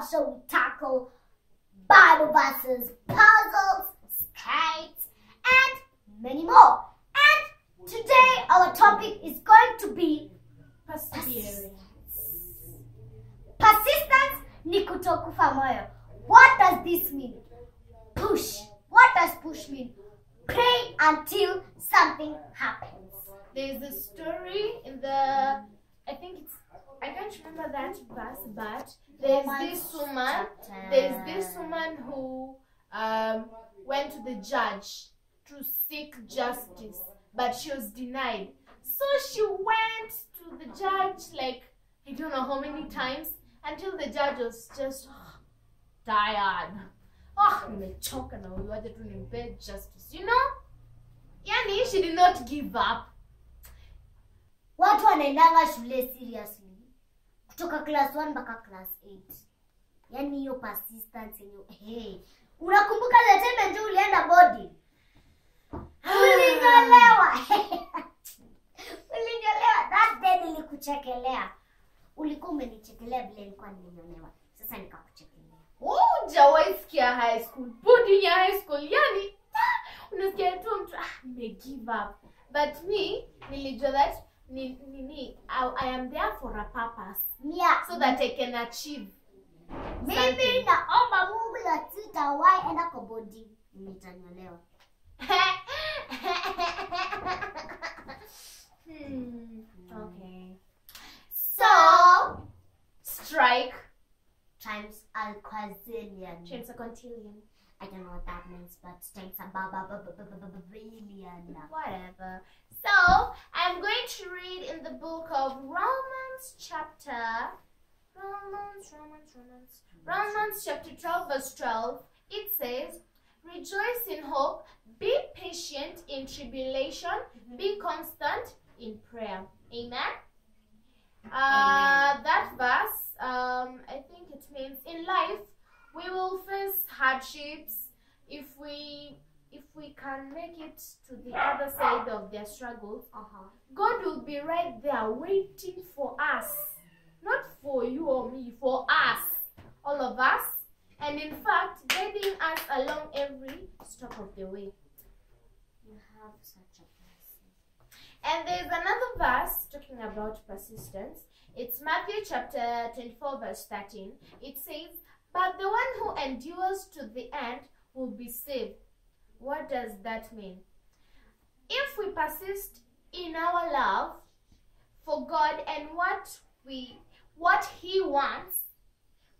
the Show we tackle Bible verses, puzzles, skates, and many more. And today our topic is going to be Persevering. persistence ni kutokufa moyo. What does this mean? Push. What does push mean? Pray until something happens. There's a story in the, I think it's, I can't remember that verse, but there's this woman, there's this woman who um, went to the judge to seek justice, but she was denied. So she went to the judge like I don't know how many times until the judge was just tired. Oh, nimechoka na huyu aje tu nimpe justice, you know? Yani she did not give up. Watu wanaendanga shule seriously kutoka class 1 mpaka class 8. Yaani hiyo persistence yenye hey. Unakumbuka the time ndio ulienda body? Ulinyolewa. Ulinyolewa. That day nilikuchekelea. Ulikuwa umenichekelea vile nilikuwa nimenyolewa. Sasa nikakuchekelea. hujawahi sikia high school body ya high school yani ah, unasikia tu mtu ah, give up but me nilijua that ni, nini I, I am there for a purpose. Yeah. so that I can achieve Maybe mimi naomba Mungu yatitawahi enda kwa bodi. Nitanyolewa. Hmm. hmm. okay. So strike. Times a alquazillion times a quintillion I don't know what that means, but times a ba ba ba ba ba ba ba billion. Whatever. So i'm going to read in the book of romans chapter romans romans romans romans chapter 12 verse 12 it says rejoice in hope be patient in tribulation be constant in prayer. Amen? Uh, that verse um, i think it means in life we will face hardships if we if we can make it to the other side of their struggles Uh-huh. God will be right there waiting for us. Not for you or me, for us. All of us. And in fact, guiding us along every stop of the way. You have such a blessing. And there's another verse talking about persistence. It's Matthew chapter 24, verse 13. It says, But the one who endures to the end will be saved. What does that mean? If we persist in our love for God and what we what he wants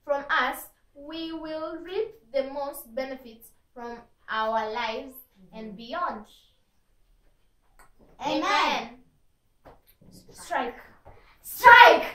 from us, we will reap the most benefits from our lives and mm-hmm. beyond. Amen. Strike. Strike! Strike!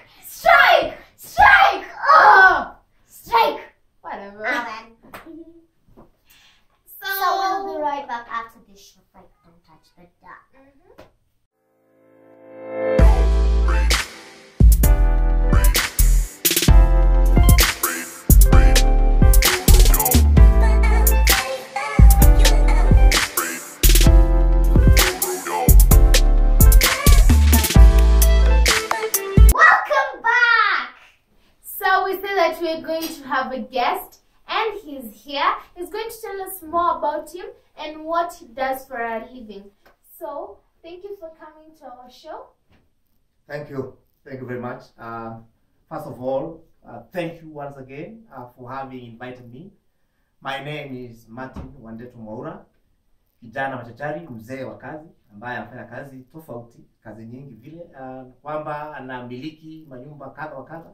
That we're going to have a guest, and he's here. He's going to tell us more about him and what he does for a living. So thank you for coming to our show. Thank you. Thank you very much. Uh, first of all, uh, thank you once again uh, for having invited me. My name is Martin Wandetu Mwaura, kijana machachari, mzee wa kazi ambaye anafanya kazi tofauti, kazi nyingi vile, uh, kwamba anamiliki manyumba kadha wa kadha,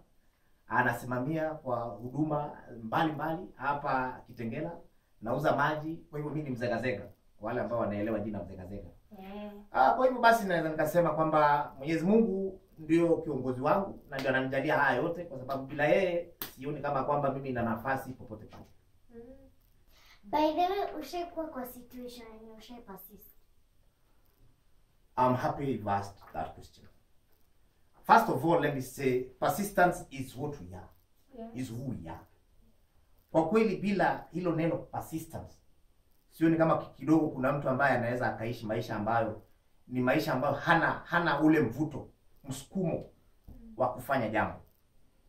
anasimamia kwa huduma mbalimbali hapa Kitengela, nauza maji. Kwa hivyo mimi ni mzegazega, kwa wale ambao wanaelewa jina mzegazega. Yeah. Ah, kwa hivyo basi naweza nikasema kwamba Mwenyezi Mungu ndio kiongozi wangu na ndio ananijalia haya yote, kwa sababu bila yeye sioni kama kwamba mimi na nafasi popote pale. Mm. By the way, ushaikuwa kwa situation yenye ushai persist. I'm happy you've asked that question. First of all let me say persistence is what we are. Yeah. is who we are. Kwa kweli bila hilo neno persistence sioni kama kidogo kuna mtu ambaye anaweza akaishi maisha ambayo ni maisha ambayo hana hana ule mvuto msukumo wa kufanya jambo.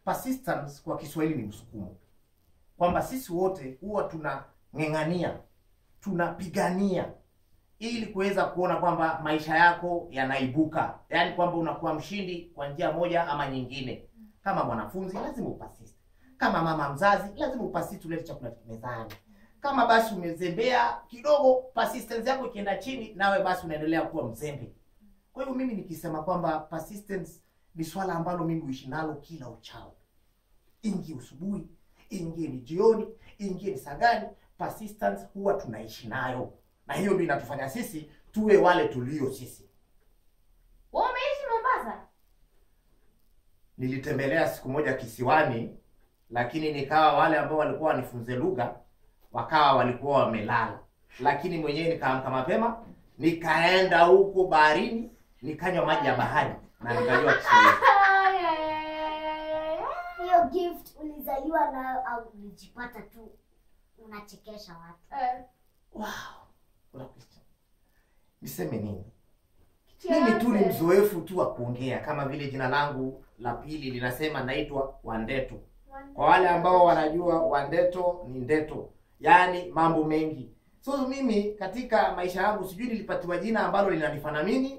Persistence kwa kiswahili ni msukumo. Kwamba sisi wote huwa tunang'eng'ania tunapigania ili kuweza kuona kwamba maisha yako yanaibuka. Yaani kwamba unakuwa mshindi kwa njia moja ama nyingine. Kama mwanafunzi lazima upasisi, kama mama mzazi lazima upasisi, ulete chakula mezani. Kama basi umezembea kidogo persistence yako ikienda chini nawe basi unaendelea kuwa mzembe. Kwa hivyo mimi nikisema kwamba persistence ni swala ambalo mimi huishi nalo kila uchao. Ingie usubuhi ingie ni jioni ingie ni saa gani persistence huwa tunaishi nayo na hiyo ndio inatufanya sisi tuwe wale tulio sisi. Wewe umeishi Mombasa? nilitembelea siku moja kisiwani lakini nikawa wale ambao walikuwa wanifunze lugha wakawa walikuwa wamelala. Lakini mwenyewe nikaamka mapema nikaenda huko baharini nikanywa maji ya bahari na nikajua kiswahili. Hiyo gift ulizaliwa nayo au ulijipata tu unachekesha watu? Eh, wow. Kuna question. niseme nini? Mimi tu ni mzoefu tu wa kuongea kama vile jina langu la pili linasema naitwa wandeto. Kwa wale ambao wanajua wandeto ni ndeto. Yaani mambo mengi. So mimi katika maisha yangu sijui nilipatiwa jina ambalo linanifana mimi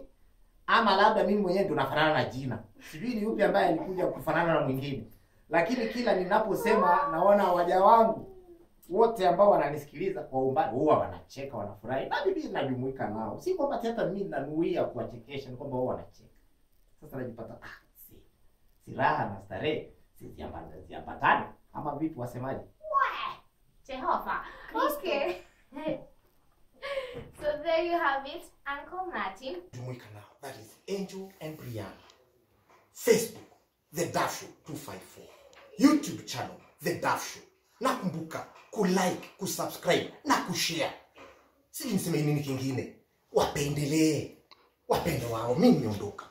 ama labda mimi mwenyewe ndio nafanana na jina. Sijui ni yupi ambaye alikuja kufanana na mwingine. Lakini kila ninaposema naona waja wangu wote ambao wananisikiliza kwa umbali huwa wanacheka wanafurahi. Na bibi najumuika nao. Si kwamba hata mimi nanuia kuwachekesha ni kwamba wao wanacheka. Sasa najipata ah, si, si raha na starehe ziambatane. Ama vipi wasemaje? Jehova. Okay. so there you have it, Uncle Martin. jumuika nao. That is angel and facebook the daf show 254 youtube channel the daf show nakumbuka kulike kusubscribe na kushare sijui niseme nini kingine. Wapendelee. Wapende wao mimi niondoka